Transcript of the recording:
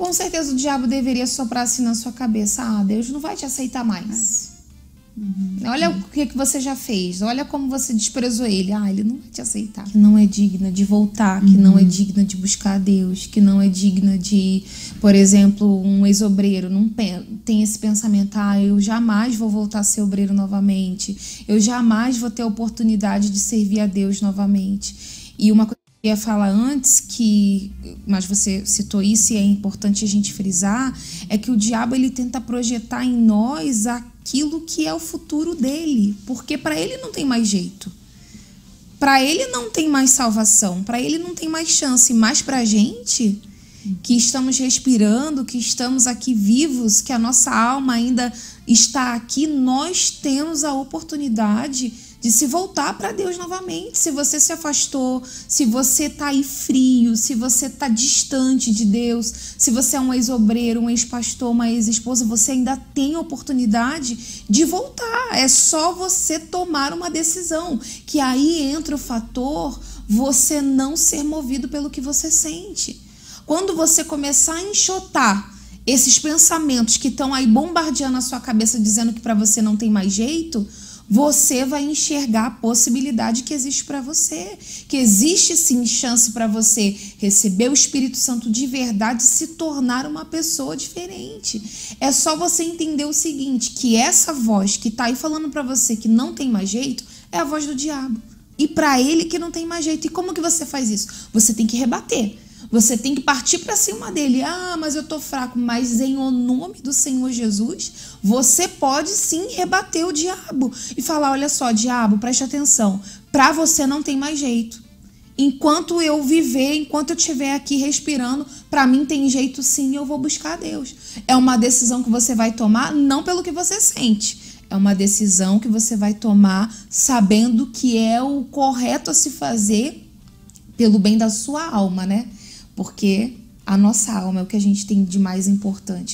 com certeza o diabo deveria soprar assim na sua cabeça: ah, Deus não vai te aceitar mais. Uhum. Olha o que, que você já fez, olha como você desprezou ele. Ah, ele não vai te aceitar. Que não é digna de voltar, que uhum. não é uhum. digna de buscar a Deus, que não é digna de, por exemplo, um ex-obreiro não tem esse pensamento: ah, eu jamais vou voltar a ser obreiro novamente, eu jamais vou ter a oportunidade de servir a Deus novamente. E uma coisa ia falar antes, que, mas você citou isso e é importante a gente frisar, é que o diabo ele tenta projetar em nós aquilo que é o futuro dele, porque para ele não tem mais jeito. Para ele não tem mais salvação, para ele não tem mais chance, mas para a gente que estamos respirando, que estamos aqui vivos, que a nossa alma ainda está aqui, nós temos a oportunidade de se voltar para Deus novamente. Se você se afastou, se você está aí frio, se você está distante de Deus, se você é um ex-obreiro, um ex-pastor, uma ex-esposa, você ainda tem oportunidade de voltar. É só você tomar uma decisão. Que aí entra o fator você não ser movido pelo que você sente. Quando você começar a enxotar esses pensamentos que estão aí bombardeando a sua cabeça dizendo que para você não tem mais jeito, você vai enxergar a possibilidade que existe para você, que existe sim chance para você receber o Espírito Santo de verdade e se tornar uma pessoa diferente. É só você entender o seguinte, que essa voz que está aí falando para você que não tem mais jeito é a voz do diabo. E para ele que não tem mais jeito. E como que você faz isso? Você tem que rebater. Você tem que partir para cima dele. Ah, mas eu tô fraco. Mas em o nome do Senhor Jesus, você pode sim rebater o diabo e falar: olha só, diabo, preste atenção. Para você não tem mais jeito. Enquanto eu viver, enquanto eu estiver aqui respirando, para mim tem jeito sim, eu vou buscar Deus. É uma decisão que você vai tomar não pelo que você sente. É uma decisão que você vai tomar sabendo que é o correto a se fazer pelo bem da sua alma, né? Porque a nossa alma é o que a gente tem de mais importante.